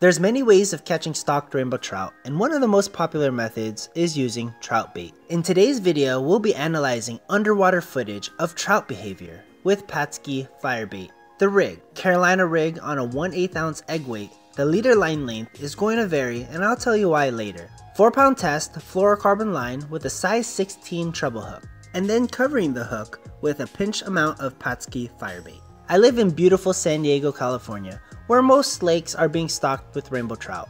There's many ways of catching stocked rainbow trout, and one of the most popular methods is using trout bait. In today's video, we'll be analyzing underwater footage of trout behavior with Pautzke Firebait. The rig, Carolina rig on a 1 8 ounce egg weight, the leader line length is going to vary and I'll tell you why later. 4 pound test fluorocarbon line with a size 16 treble hook, and then covering the hook with a pinch amount of Pautzke Firebait. I live in beautiful San Diego, California, where most lakes are being stocked with rainbow trout.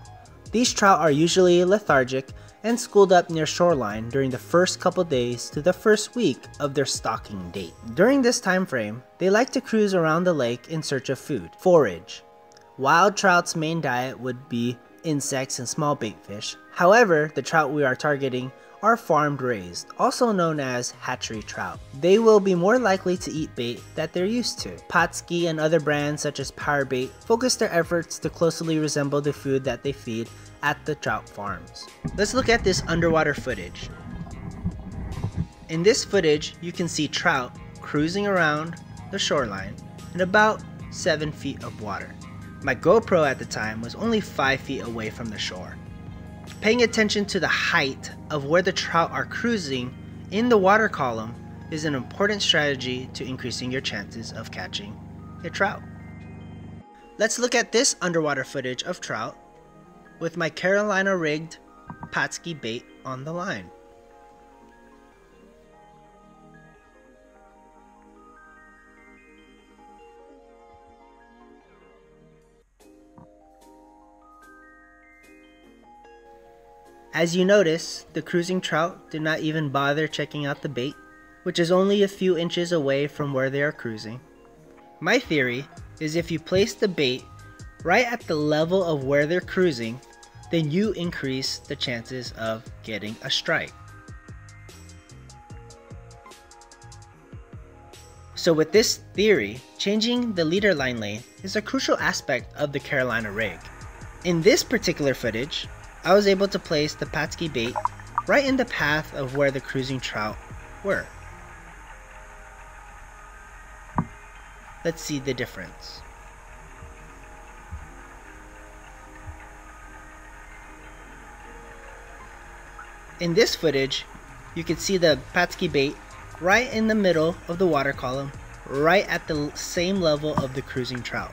These trout are usually lethargic and schooled up near shoreline during the first couple days to the first week of their stocking date. During this time frame, they like to cruise around the lake in search of food, forage. Wild trout's main diet would be insects and small bait fish. However, the trout we are targeting are farmed raised, also known as hatchery trout. They will be more likely to eat bait that they're used to. Pautzke and other brands such as Power Bait focus their efforts to closely resemble the food that they feed at the trout farms. Let's look at this underwater footage. In this footage, you can see trout cruising around the shoreline in about 7 feet of water. My GoPro at the time was only 5 feet away from the shore. Paying attention to the height of where the trout are cruising in the water column is an important strategy to increasing your chances of catching a trout. Let's look at this underwater footage of trout with my Carolina rigged Pautzke bait on the line. As you notice, the cruising trout did not even bother checking out the bait, which is only a few inches away from where they are cruising. My theory is if you place the bait right at the level of where they're cruising, then you increase the chances of getting a strike. So with this theory, changing the leader line length is a crucial aspect of the Carolina rig. In this particular footage, I was able to place the Pautzke bait right in the path of where the cruising trout were. Let's see the difference. In this footage, you can see the Pautzke bait right in the middle of the water column, right at the same level of the cruising trout.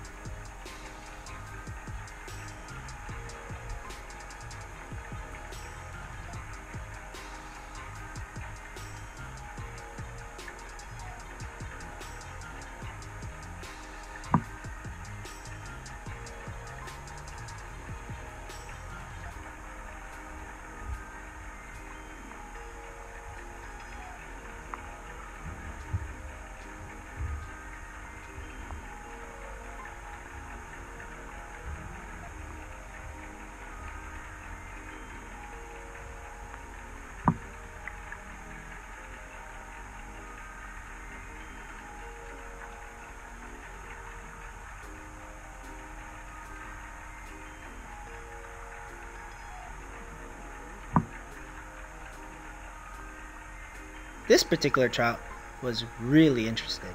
This particular trout was really interested.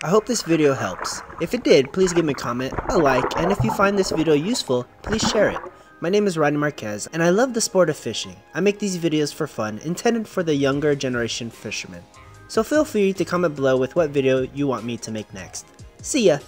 I hope this video helps. If it did, please give me a comment, a like, and if you find this video useful, please share it. My name is Rodney Marquez, and I love the sport of fishing. I make these videos for fun, intended for the younger generation fishermen. So feel free to comment below with what video you want me to make next. See ya!